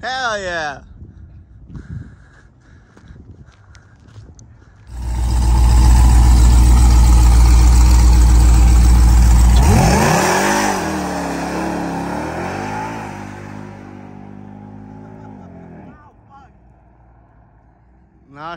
Hell yeah. Nah,